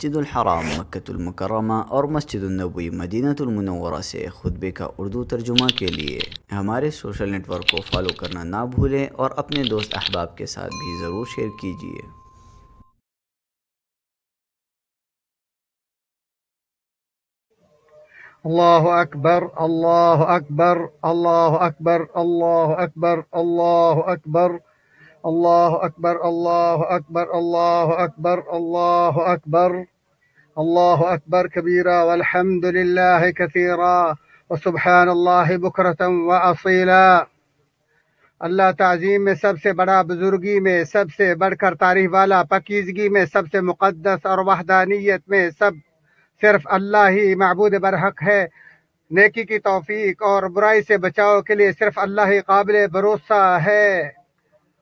مسجد الحرام، مکۃ المکرمہ اور مسجد النبوی مدینہ المنورہ سے خطبے کا اردو ترجمہ کے لیے۔ ہمارے سوشل نیٹ ورک کو فالو کرنا نہ بھولیں اور اپنے دوست احباب کے ساتھ بھی ضرور شیئر کیجیے الله أكبر الله أكبر الله أكبر الله أكبر الله أكبر الله أكبر الله أكبر الله أكبر الله أكبر الله أكبر كبيرا والحمد لله كثيرا وسبحان الله بكرة وأصيلا اللہ تعظیم میں سب سے بڑا بزرگی میں، سب سے بڑھ کر تعریف والا پکیزگی میں سب سے مقدس اور وحدانیت میں سب صرف اللہ ہی معبود برحق ہے۔ نیکی کی توفیق اور برائی سے بچاؤ کے لیے صرف اللہ ہی قابل بھروسہ ہے۔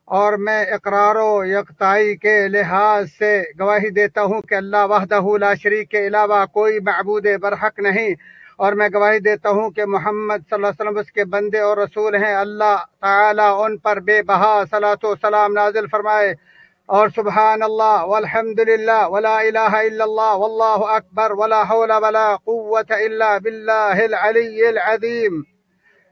اور میں اقرار و یکتائی کے لحاظ سے گواہی دیتا ہوں کہ اللہ وحدہ لا شریک کے علاوہ کوئی معبود برحق نہیں۔ اور میں گواہی دیتا ہوں کہ محمد صلی اللہ علیہ وسلم اس کے بندے اور رسول ہیں۔ اللہ تعالیٰ ان پر بے بہا صلاۃ و سلام نازل فرمائے۔ اور سبحان اللہ والحمد للہ ولا الہ الا اللہ واللہ اکبر ولا حول ولا قوت الا باللہ العلی العظیم۔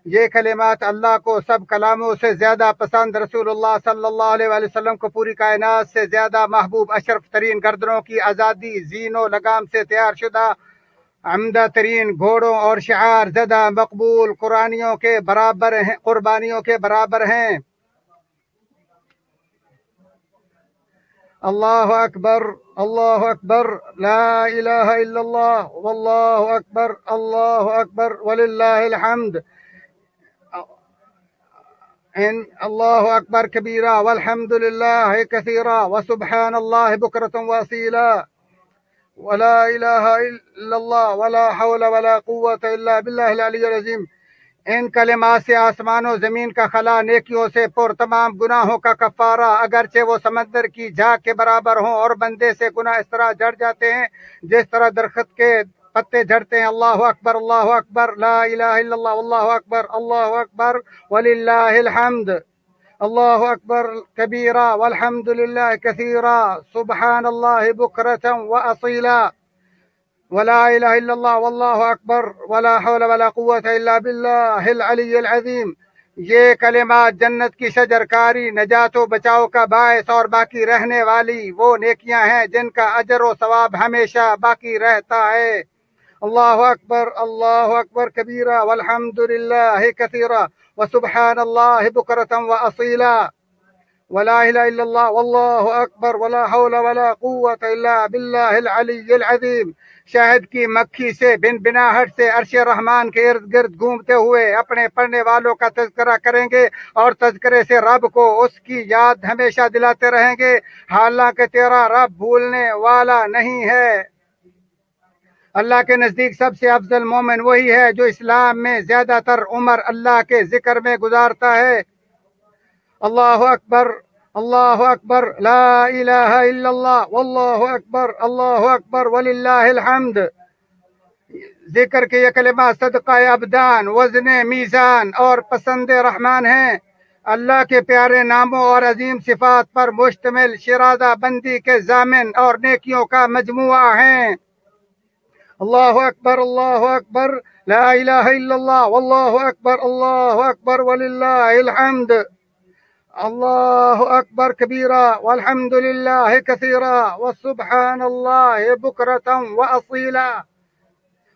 یہ کلمات اللہ کو سب کلاموں سے زیادہ پسند رسول اللہ صلی اللہ علیہ وآلہ وسلم کو پوری کائنات سے زیادہ محبوب، اشرف ترین گردنوں کی آزادی زین و لگام سے تیار شدہ، عمدہ ترین گھوڑوں اور شعار زدہ مقبول قرآنیوں کے برابر ہیں، قربانیوں کے برابر ہیں۔ اللہ اکبر اللہ اکبر، لا الہ الا اللہ، واللہ اکبر، اللہ اکبر، وللہ الحمد۔ ان اللہ اکبر کبیرہ والحمد للہ کثیرہ وسبحان اللہ بکرة واسیلہ ولا الہ الا اللہ ولا حول ولا قوت الا باللہ العلی العظیم ان کلمات سے آسمان و زمین کا خلا نیکیوں سے پر تمام گناہوں کا کفارہ اگرچہ وہ سمندر کی جھاگ کے برابر ہوں اور بندے سے گناہ اس طرح جڑ جاتے ہیں جس طرح درخت کے پتے جھڑتے ہیں اللہ اکبر اللہ اکبر لا الہ الا اللہ اللہ اکبر اللہ اکبر وللہ الحمد الله أكبر كبيرا والحمد لله كثيرا سبحان الله بكرة وأصيلا ولا إله إلا الله والله أكبر ولا حول ولا قوة إلا بالله العلي العظيم یہ کلمات جنت کی شجر کاری نجات و بچاؤ کا باعث اور باقی رہنے والی وہ نیکیاں ہیں جن کا عجر و ثواب ہمیشہ باقی رہتا ہے اللہ اکبر اللہ اکبر کبیرہ، والحمد للہ کثیرہ، وسبحان اللہ بکرتا واصیلا، ولا الہ الا اللہ، واللہ اکبر، ولا حول ولا قوت الا باللہ العلی العظیم۔ شہد کی مکھی سے، بن بناہٹ سے، عرش رحمان کے ارد گرد گھومتے ہوئے اپنے پڑھنے والوں کا تذکرہ کریں گے اور تذکرے سے رب کو اس کی یاد ہمیشہ دلاتے رہیں گے۔ حالانکہ تیرا رب بھولنے والا نہیں ہے۔ اللہ کے نزدیک سب سے افضل مومن وہی ہے جو اسلام میں زیادہ تر عمر اللہ کے ذکر میں گزارتا ہے۔ اللہ اکبر اللہ اکبر، لا الہ الا اللہ، واللہ اکبر، اللہ اکبر، وللہ الحمد۔ ذکر کے یہ کلمات صدقہ ابدان، وزن میزان اور پسند رحمان ہیں۔ اللہ کے پیارے ناموں اور عظیم صفات پر مشتمل شرادہ بندی کے ضامن اور نیکیوں کا مجموعہ ہیں۔ الله أكبر الله أكبر. لا إله إلا الله والله أكبر الله أكبر ولله الحمد. الله أكبر كبيرا والحمد لله كثيرا وسبحان الله بكرة وأصيلا.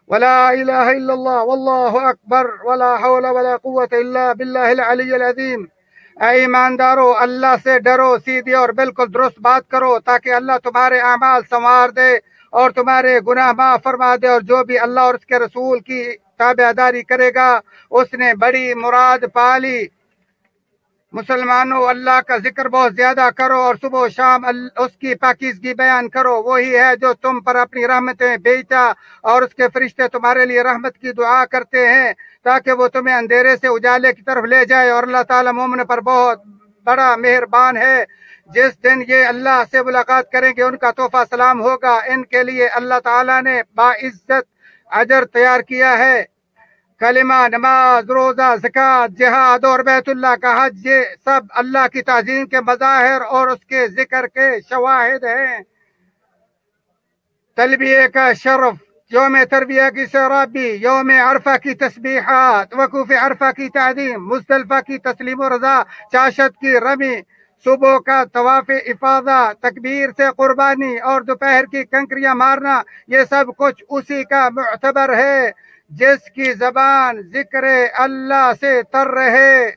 ولا إله إلا الله والله أكبر ولا حول ولا قوة إلا بالله العلي العظيم. ايمان دارو الله سے ڈرو سیدھی اور بالکل درست بات کرو تاکہ اللہ تمہارے اعمال سنوار دے۔ اور تمہارے گناہ معاف فرما دے اور جو بھی اللہ اور اس کے رسول کی تابع داری کرے گا، اس نے بڑی مراد پالی۔ مسلمانوں، اللہ کا ذکر بہت زیادہ کرو اور صبح و شام اس کی پاکیزگی بیان کرو۔ وہی ہے جو تم پر اپنی رحمتیں بیچا اور اس کے فرشتے تمہارے لیے رحمت کی دعا کرتے ہیں، تاکہ وہ تمہیں اندھیرے سے اجالے کی طرف لے جائے۔ اور اللہ تعالیٰ مومن پر بہت بڑا مہربان ہے۔ جس دن یہ اللہ سے ملاقات کریں گے ان کا تحفہ سلام ہوگا۔ ان کے لیے اللہ تعالیٰ نے باعزت اجر تیار کیا ہے۔ کلمہ، نماز، روزہ، زکوٰۃ، جہاد اور بیت اللہ کا حج، یہ سب اللہ کی تعظیم کے مظاہر اور اس کے ذکر کے شواہد ہیں۔ تلبیہ کا شرف، یوم تربیہ کی سرابی یوم عرفہ کی تسبیحات، وقوف عرفہ کی تعظیم مزدلفہ کی تسلیم و رضا، چاشت کی رمی صبح کا طواف افادہ، تکبیر سے قربانی اور دوپہر کی کنکریاں مارنا، یہ سب کچھ اسی کا معتبر ہے۔ جس کی زبان ذکر اللہ سے تر رہے۔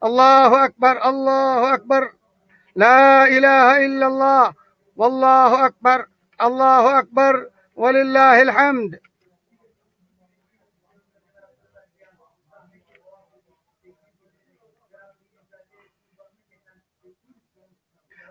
اللہ اکبر اللہ اکبر۔ لا الہ الا اللہ۔ واللہ اکبر، اللہ اکبر۔ وللہ الحمد۔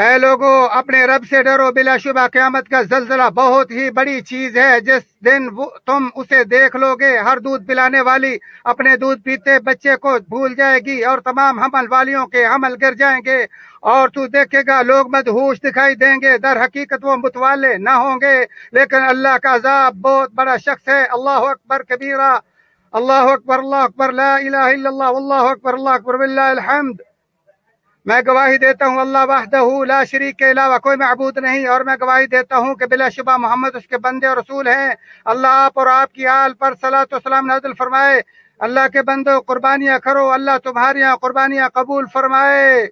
اے لوگو، اپنے رب سے ڈرو، بلا شبہ قیامت کا زلزلہ بہت ہی بڑی چیز ہے۔ جس دن تم اسے دیکھ لو گے ہر دودھ پلانے والی اپنے دودھ پیتے بچے کو بھول جائے گی اور تمام حمل والیوں کے حمل گر جائیں گے۔ اور تو دیکھے گا، لوگ مدہوش دکھائی دیں گے۔ در حقیقت وہ متوالے نہ ہوں گے۔ لیکن اللہ کا عذاب بہت بڑا شخص ہے۔ اللہ اکبر کبیرہ، اللہ اکبر اللہ اکبر، لا الہ الا اللہ واللہ اکبر، اللہ اکبر باللہ الحمد۔ میں گواہی دیتا ہوں اللہ وحدہ لا شریک کے علاوہ کوئی معبود نہیں اور میں گواہی دیتا ہوں کہ بلا شبہ محمد اس کے بندے اور رسول ہیں۔ اللہ آپ اور آپ کی آل پر صلاۃ وسلام نازل فرمائے۔ اللہ کے بندو قربانیاں کرو۔ اللہ تمہاری قربانیاں قبول فرمائے۔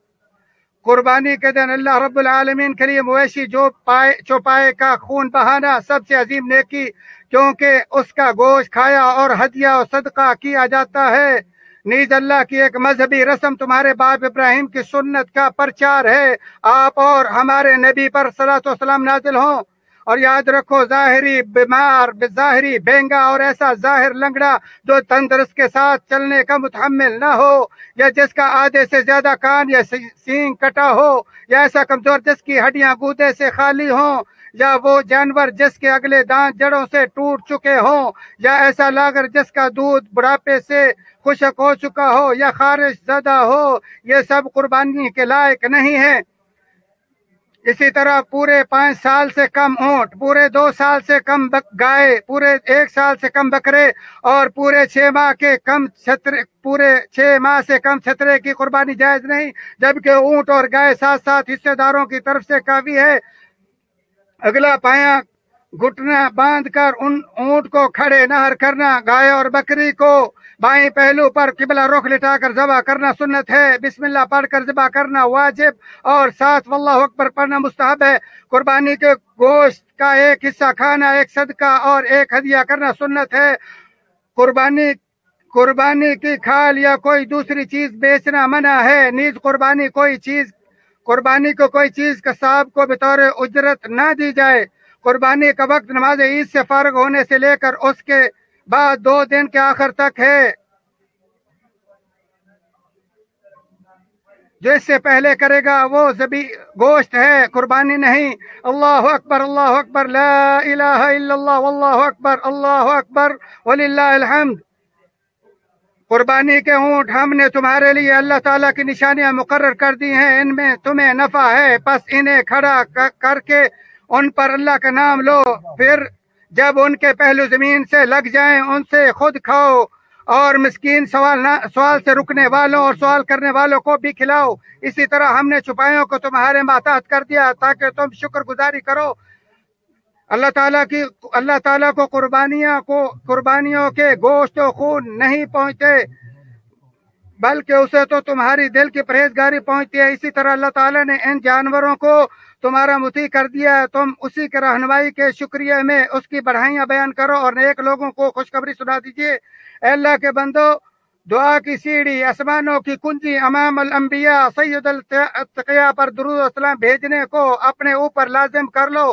قربانی کے دن اللہ رب العالمین کے لیے مویشی جو پائے، چوپائے کا خون بہانا سب سے عظیم نیکی، کیونکہ اس کا گوشت کھایا اور ہدیہ اور صدقہ کیا جاتا ہے۔ نیز اللہ کی ایک مذہبی رسم تمہارے باپ ابراہیم کی سنت کا پرچار ہے۔ آپ اور ہمارے نبی پر صلاح وسلام نازل ہوں۔ اور یاد رکھو، ظاہری بیمار، ظاہری بینگا اور ایسا ظاہر لنگڑا جو تندرست کے ساتھ چلنے کا متحمل نہ ہو، یا جس کا آدھے سے زیادہ کان یا سینگ کٹا ہو، یا ایسا کمزور جس کی ہڈیاں گودے سے خالی ہوں۔ یا وہ جانور جس کے اگلے دانت جڑوں سے ٹوٹ چکے ہوں، یا ایسا لاگر جس کا دودھ بڑھاپے سے خشک ہو چکا ہو، یا خارش زدہ ہو، یہ سب قربانی کے لائق نہیں ہے اسی طرح پورے پانچ سال سے کم اونٹ، پورے دو سال سے کم گائے، پورے ایک سال سے کم بکرے، اور پورے چھ ماہ کے کم چھترے پورے چھ ماہ سے کم چھترے کی قربانی جائز نہیں، جبکہ اونٹ اور گائے ساتھ ساتھ حصے داروں کی طرف سے کافی ہے۔ اگلا پایا، گھٹنا باندھ کر ان اونٹ کو کھڑے نہر کرنا، گائے اور بکری کو بائیں پہلو پر قبلہ رخ لٹا کر ذبح کرنا سنت ہے، بسم اللہ پڑھ کر ذبح کرنا واجب اور ساتھ واللہ اکبر پڑھنا مستحب ہے۔ قربانی کے گوشت کا ایک حصہ کھانا، ایک صدقہ اور ایک ہدیہ کرنا سنت ہے۔ قربانی قربانی کی کھال یا کوئی دوسری چیز بیچنا منع ہے، نیز قربانی کوئی چیز قربانی کو کوئی چیز کا کو بطور اجرت نہ دی جائے۔ قربانی کا وقت نماز عید سے فارغ ہونے سے لے کر اس کے بعد دو دن کے آخر تک ہے۔ جو اس سے پہلے کرے گا وہ زبی گوشت ہے، قربانی نہیں۔ اللہ اکبر اللہ اکبر، لا الہ الا اللہ، واللہ اکبر، اللہ اکبر، وللہ الحمد۔ قربانی کے اونٹ ہم نے تمہارے لیے اللہ تعالیٰ کی نشانیاں مقرر کر دی ہیں۔ ان میں تمہیں نفع ہے۔ پس انہیں کھڑا کر کے ان پر اللہ کا نام لو۔ پھر جب ان کے پہلو زمین سے لگ جائیں، ان سے خود کھاؤ اور مسکین سوال سوال سے رکنے والوں اور سوال کرنے والوں کو بھی کھلاؤ۔ اسی طرح ہم نے چھپائیوں کو تمہارے ماتحت کر دیا تاکہ تم شکر گزاری کرو۔ اللہ تعالیٰ کی اللہ تعالیٰ کو قربانیاں کو قربانیوں کے گوشت و خون نہیں پہنچتے، بلکہ اسے تو تمہاری دل کی پرہیزگاری پہنچتی ہے۔ اسی طرح اللہ تعالیٰ نے ان جانوروں کو تمہارا متی کر دیا ہے۔ تم اسی کے رہنمائی کے شکریہ میں اس کی بڑھائیاں بیان کرو اور نیک لوگوں کو خوشخبری سنا دیجیے اے اللہ کے بندو، دعا کی سیڑھی اسمانوں کی کنجی، امام الانبیاء، سید التقیہ پر درود السلام بھیجنے کو اپنے اوپر لازم کر لو۔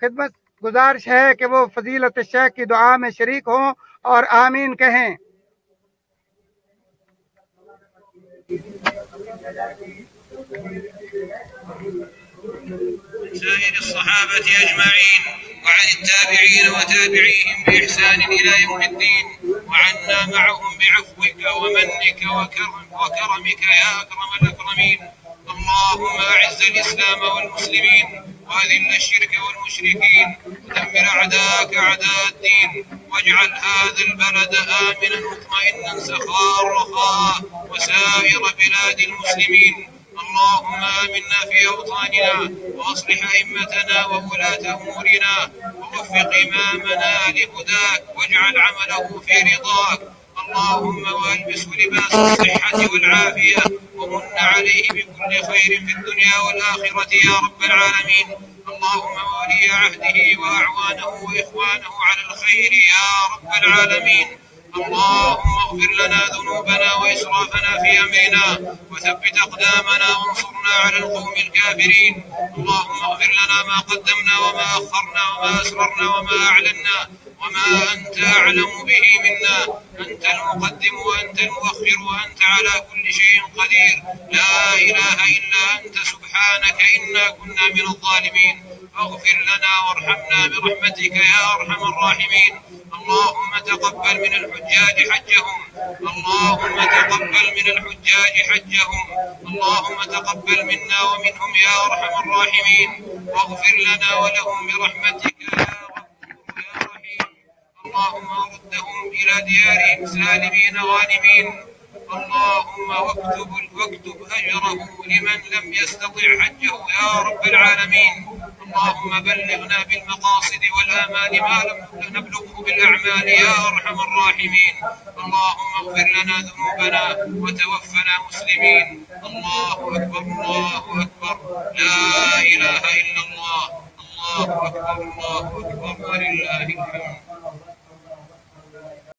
خدمت گزارش ہے کہ وہ فضیلت الشیخ کی دعا میں شریک ہوں اور آمین کہیں۔ سائر الصحابة أجمعين وعن التابعين وتابعيهم بإحسان إلى يوم الدين وعنا معهم بعفوك ومنك وكرم وكرمك يا أكرم الأكرمين. اللهم أعز الإسلام والمسلمين وأذل الشرك والمشركين ودمر أعداءك أعداء الدين واجعل هذا البلد آمنا مطمئنا سخاء رخاء وسائر بلاد المسلمين. اللهم آمنا في أوطاننا وأصلح أئمتنا وولاة أمورنا ووفق إمامنا لهداك واجعل عمله في رضاك. اللهم وألبسه لباس الصحة والعافية ومن عليه بكل خير في الدنيا والآخرة يا رب العالمين. اللهم ولي عهده وأعوانه وإخوانه على الخير يا رب العالمين. اللهم اغفر لنا ذنوبنا وإسرافنا في أمرنا وثبت أقدامنا وانصرنا على القوم الكافرين. اللهم اغفر لنا ما قدمنا وما أخرنا وما أسررنا وما أعلنا وما أنت أعلم به منا. أنت المقدم وأنت المؤخر وأنت على كل شيء قدير. لا إله إلا أنت سبحانك إنا كنا من الظالمين. فاغفر لنا وارحمنا برحمتك يا أرحم الراحمين. اللهم تقبل من الحجاج حجهم. اللهم تقبل من الحجاج حجهم. اللهم تقبل منا ومنهم يا أرحم الراحمين. واغفر لنا ولهم برحمتك يا اللهم ردهم إلى ديارهم سالمين غانمين اللهم واكتب واكتب أجره لمن لم يستطع حجه يا رب العالمين. اللهم بلغنا بالمقاصد والآمال ما لم نبلغه بالأعمال يا أرحم الراحمين. اللهم اغفر لنا ذنوبنا وتوفنا مسلمين. الله أكبر الله أكبر. لا إله إلا الله. الله أكبر الله أكبر. ولله الحمد.